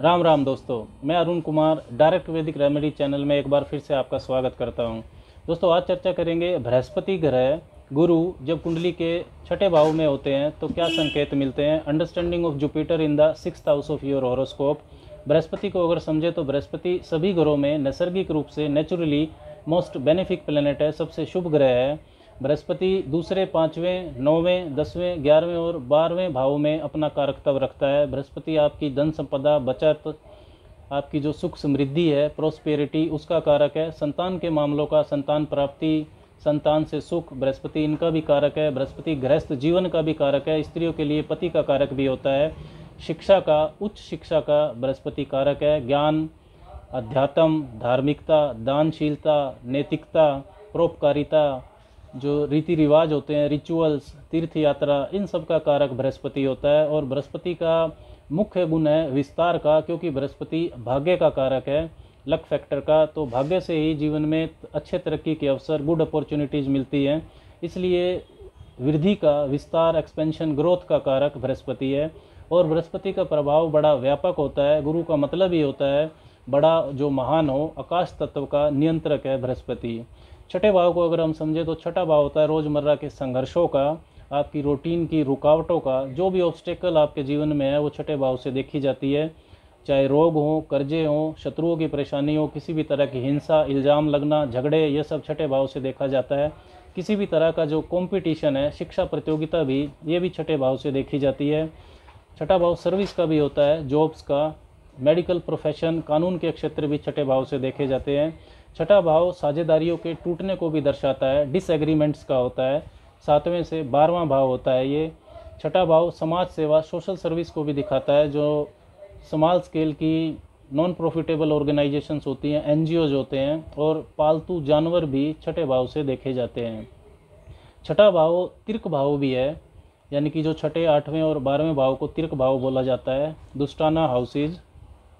राम राम दोस्तों, मैं Arun Kumar, direct Vedic remedy channel में एक बार फिर से आपका स्वागत करता हूँ। दोस्तों, आज चर्चा करेंगे बृहस्पति ग्रह, गुरु, जब कुंडली के छठे भाव में होते हैं तो क्या संकेत मिलते हैं? Understanding of Jupiter in the six house of your horoscope Brihaspati को अगर समझे तो बृहस्पति सभी ग्रहों में नैसर्गिक रूप से नेचुरली मोस्ट बेनिफिक प्लेनेट है, सबसे शुभ ग्रह है। बृहस्पति दूसरे, पाँचवें, नौवें, दसवें, ग्यारहवें और बारहवें भावों में अपना कारकत्व रखता है। बृहस्पति आपकी धन संपदा, बचत, आपकी जो सुख समृद्धि है प्रोस्पेरिटी उसका कारक है। संतान के मामलों का संतान प्राप्ति, संतान से सुख, बृहस्पति इनका भी कारक है। बृहस्पति गृहस्थ जीवन का भी कारक है। स्त्रियों के लिए पति का कारक भी होता है। शिक्षा का, उच्च शिक्षा का बृहस्पति कारक है। ज्ञान, अध्यात्म, धार्मिकता, दानशीलता, नैतिकता, परोपकारिता जो रीति रिवाज होते हैं रिचुअल्स तीर्थ यात्रा इन सब का कारक बृहस्पति होता है और बृहस्पति का मुख्य गुण है विस्तार का, क्योंकि बृहस्पति भाग्य का कारक है लक फैक्टर का। तो भाग्य से ही जीवन में अच्छे तरक्की के अवसर गुड अपॉर्चुनिटीज़ मिलती हैं। इसलिए वृद्धि का, विस्तार एक्सपेंशन ग्रोथ का कारक बृहस्पति है। और बृहस्पति का प्रभाव बड़ा व्यापक होता है। गुरु का मतलब ही होता है, बड़ा जो महान हो, आकाश तत्व का नियंत्रक है बृहस्पति। छठे भाव को अगर हम समझें तो छठा भाव होता है रोज़मर्रा के संघर्षों का, आपकी रूटीन की रुकावटों का, जो भी ऑब्स्टेकल आपके जीवन में है, वो छठे भाव से देखी जाती है। चाहे रोग हो, कर्जे हों, शत्रुओं की परेशानी हो, किसी भी तरह की हिंसा, इल्ज़ाम लगना, झगड़े, ये सब छठे भाव से देखा जाता है। किसी भी तरह का जो कंपटीशन है, शिक्षा प्रतियोगिता भी, ये भी छठे भाव से देखी जाती है। छठा भाव सर्विस का भी होता है जॉब्स का मेडिकल प्रोफेशन कानून के क्षेत्र भी छठे भाव से देखे जाते हैं। छठा भाव साझेदारियों के टूटने को भी दर्शाता है डिसएग्रीमेंट्स का होता है। सातवें से बारहवां भाव होता है ये। छठा भाव समाज सेवा सोशल सर्विस को भी दिखाता है, जो स्मॉल स्केल की नॉन प्रॉफिटेबल ऑर्गेनाइजेशंस होती हैं एन होते हैं, और पालतू जानवर भी छठे भाव से देखे जाते हैं। छठा भाव तिर्क भाव भी है, यानी कि जो छठे, आठवें और बारहवें भाव को तिर्क भाव बोला जाता है। दुष्टाना हाउसेज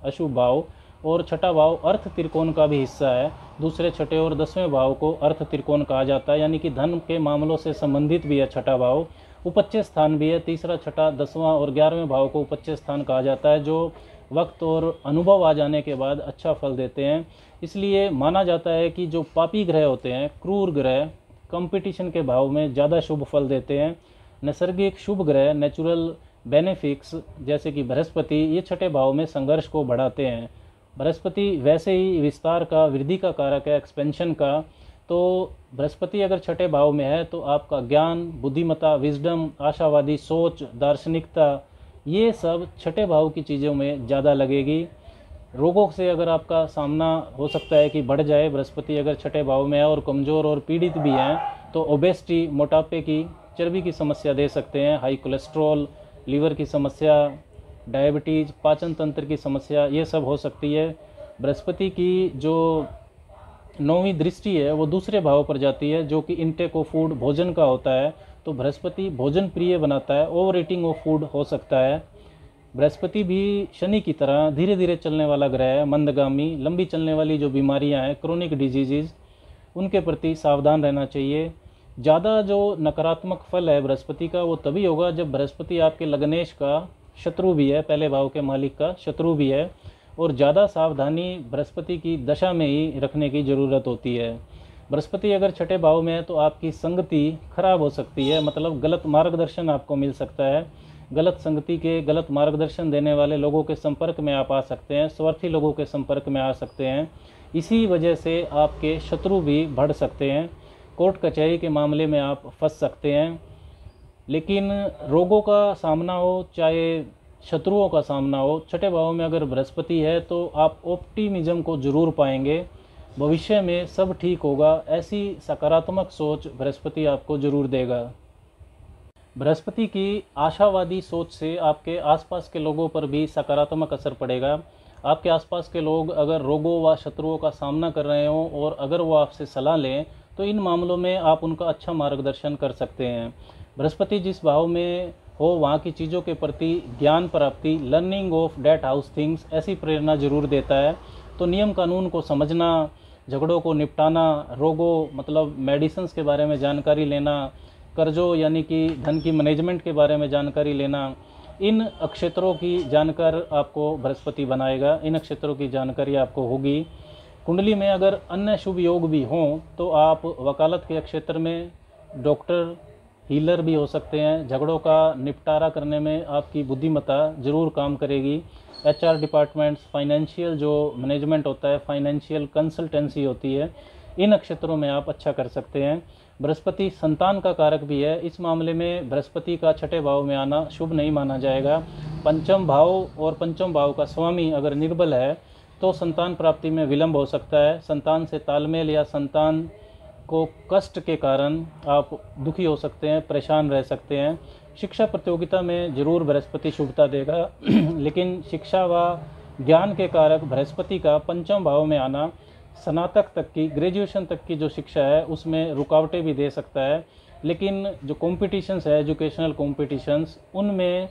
अशुभ भाव। और छठा भाव अर्थ त्रिकोण का भी हिस्सा है। दूसरे छठे और दसवें भाव को अर्थ त्रिकोण कहा जाता है, यानी कि धन के मामलों से संबंधित भी है छठा भाव। उपच्य स्थान भी है, तीसरा, छठा, दसवां और ग्यारहवें भाव को उपच्य स्थान कहा जाता है, जो वक्त और अनुभव आ जाने के बाद अच्छा फल देते हैं। इसलिए माना जाता है कि जो पापी ग्रह होते हैं, क्रूर ग्रह कंपटीशन के भाव में ज़्यादा शुभ फल देते हैं। नैसर्गिक शुभ ग्रह नेचुरल बेनिफिक्स जैसे कि बृहस्पति, ये छठे भाव में संघर्ष को बढ़ाते हैं। बृहस्पति वैसे ही विस्तार का, वृद्धि का कारक है एक्सपेंशन का। तो बृहस्पति अगर छठे भाव में है तो आपका ज्ञान बुद्धिमता विजडम आशावादी, सोच, दार्शनिकता, ये सब छठे भाव की चीज़ों में ज़्यादा लगेगी। रोगों से अगर आपका सामना हो सकता है कि बढ़ जाए, बृहस्पति अगर छठे भाव में है और कमज़ोर और पीड़ित भी हैं तो ओबेसिटी मोटापे की, चर्बी की समस्या दे सकते हैं हाई कोलेस्ट्रॉल लीवर की समस्या डायबिटीज़, पाचन तंत्र की समस्या, ये सब हो सकती है। बृहस्पति की जो नौवीं दृष्टि है, वो दूसरे भाव पर जाती है, जो कि इनटेक ऑफ़ फ़ूड भोजन का होता है। तो बृहस्पति भोजन प्रिय बनाता है ओवर ईटिंग ऑफ़ फ़ूड हो सकता है। बृहस्पति भी शनि की तरह धीरे धीरे चलने वाला ग्रह है, मंदगामी, लंबी चलने वाली जो बीमारियाँ हैं क्रोनिक डिज़ीज़ उनके प्रति सावधान रहना चाहिए। ज़्यादा जो नकारात्मक फल है बृहस्पति का, वो तभी होगा जब बृहस्पति आपके लग्नेश का शत्रु भी है, पहले भाव के मालिक का शत्रु भी है और ज़्यादा सावधानी बृहस्पति की दशा में ही रखने की ज़रूरत होती है। बृहस्पति अगर छठे भाव में है तो आपकी संगति खराब हो सकती है मतलब गलत मार्गदर्शन आपको मिल सकता है। गलत संगति के गलत मार्गदर्शन देने वाले लोगों के संपर्क में आप आ सकते हैं, स्वार्थी लोगों के संपर्क में आ सकते हैं। इसी वजह से आपके शत्रु भी बढ़ सकते हैं, कोर्ट कचहरी के मामले में आप फंस सकते हैं। लेकिन रोगों का सामना हो, चाहे शत्रुओं का सामना हो, छठे भाव में अगर बृहस्पति है तो आप ऑप्टिमिज्म को ज़रूर पाएँगे। भविष्य में सब ठीक होगा, ऐसी सकारात्मक सोच बृहस्पति आपको ज़रूर देगा। बृहस्पति की आशावादी सोच से आपके आसपास के लोगों पर भी सकारात्मक असर पड़ेगा। आपके आसपास के लोग अगर रोगों व शत्रुओं का सामना कर रहे हों और अगर वो आपसे सलाह लें तो इन मामलों में आप उनका अच्छा मार्गदर्शन कर सकते हैं। बृहस्पति जिस भाव में हो, वहाँ की चीज़ों के प्रति ज्ञान प्राप्ति learning of that house things ऐसी प्रेरणा ज़रूर देता है। तो नियम कानून को समझना, झगड़ों को निपटाना, रोगों मतलब मेडिसिन के बारे में जानकारी लेना, कर्जों यानी कि धन की मैनेजमेंट के बारे में जानकारी लेना, इन नक्षत्रों की जानकर आपको बृहस्पति बनाएगा। इन नक्षत्रों की जानकारी आपको होगी। कुंडली में अगर अन्य शुभ योग भी हों तो आप वकालत के क्षेत्र में डॉक्टर हीलर भी हो सकते हैं। झगड़ों का निपटारा करने में आपकी बुद्धिमत्ता ज़रूर काम करेगी। एचआर डिपार्टमेंट्स, फाइनेंशियल जो मैनेजमेंट होता है, फाइनेंशियल कंसल्टेंसी होती है, इन क्षेत्रों में आप अच्छा कर सकते हैं। बृहस्पति संतान का कारक भी है। इस मामले में बृहस्पति का छठे भाव में आना शुभ नहीं माना जाएगा। पंचम भाव और पंचम भाव का स्वामी अगर निर्बल है तो संतान प्राप्ति में विलंब हो सकता है। संतान से तालमेल या संतान को कष्ट के कारण आप दुखी हो सकते हैं, परेशान रह सकते हैं। शिक्षा प्रतियोगिता में ज़रूर बृहस्पति शुभता देगा, लेकिन शिक्षा व ज्ञान के कारक बृहस्पति का पंचम भाव में आना स्नातक तक की, ग्रेजुएशन तक की जो शिक्षा है, उसमें रुकावटें भी दे सकता है। लेकिन जो कॉम्पिटिशन्स है एजुकेशनल कॉम्पिटिशन्स उनमें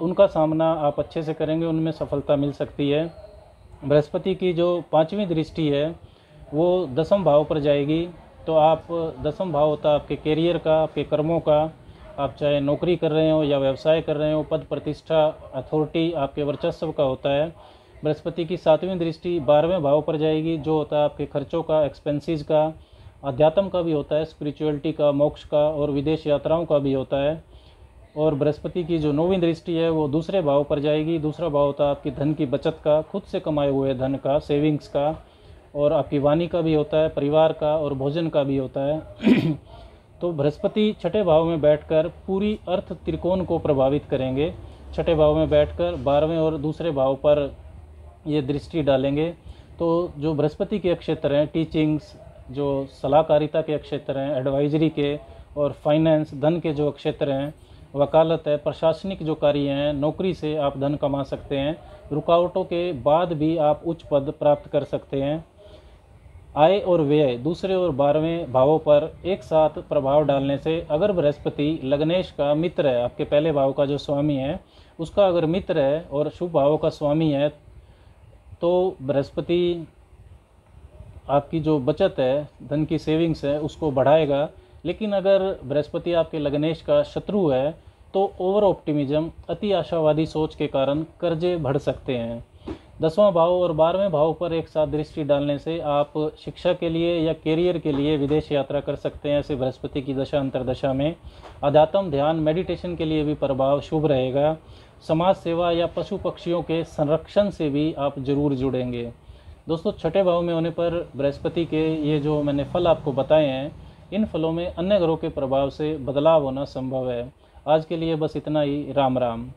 उनका सामना आप अच्छे से करेंगे, उनमें सफलता मिल सकती है। बृहस्पति की जो पाँचवीं दृष्टि है, वो दसम भाव पर जाएगी। तो आप दसम भाव होता है आपके कैरियर का, आपके कर्मों का। आप चाहे नौकरी कर रहे हो या व्यवसाय कर रहे हो, पद प्रतिष्ठा अथॉरिटी आपके वर्चस्व का होता है। बृहस्पति की सातवीं दृष्टि बारहवें भाव पर जाएगी, जो होता है आपके खर्चों का एक्सपेंसेस का, अध्यात्म का भी होता है स्पिरिचुअलिटी का, मोक्ष का और विदेश यात्राओं का भी होता है। और बृहस्पति की जो नौवीं दृष्टि है, वो दूसरे भाव पर जाएगी। दूसरा भाव होता है आपकी धन की बचत का, खुद से कमाए हुए धन का सेविंग्स का। और आपकी वाणी का भी होता है, परिवार का और भोजन का भी होता है। तो बृहस्पति छठे भाव में बैठकर पूरी अर्थ त्रिकोण को प्रभावित करेंगे। छठे भाव में बैठकर बारहवें और दूसरे भाव पर ये दृष्टि डालेंगे। तो जो बृहस्पति के क्षेत्र हैं टीचिंग्स जो सलाहकारिता के क्षेत्र हैं एडवाइजरी के और फाइनेंस धन के जो क्षेत्र हैं, वकालत है, प्रशासनिक जो कार्य हैं, नौकरी से आप धन कमा सकते हैं। रुकावटों के बाद भी आप उच्च पद प्राप्त कर सकते हैं। आय और व्यय दूसरे और बारहवें भावों पर एक साथ प्रभाव डालने से अगर बृहस्पति लग्नेश का मित्र है, आपके पहले भाव का जो स्वामी है, उसका अगर मित्र है और शुभ भावों का स्वामी है तो बृहस्पति आपकी जो बचत है, धन की सेविंग्स है, उसको बढ़ाएगा। लेकिन अगर बृहस्पति आपके लग्नेश का शत्रु है तो ओवर ऑप्टिमिज्म अति आशावादी सोच के कारण कर्जे बढ़ सकते हैं। दसवां भाव और बारहवें भाव पर एक साथ दृष्टि डालने से आप शिक्षा के लिए या करियर के लिए विदेश यात्रा कर सकते हैं, ऐसे बृहस्पति की दशा, अंतरदशा में। अध्यात्म ध्यान मेडिटेशन के लिए भी प्रभाव शुभ रहेगा। समाज सेवा या पशु पक्षियों के संरक्षण से भी आप ज़रूर जुड़ेंगे। दोस्तों, छठे भाव में होने पर बृहस्पति के ये जो मैंने फल आपको बताए हैं, इन फलों में अन्य ग्रहों के प्रभाव से बदलाव होना संभव है। आज के लिए बस इतना ही। राम राम।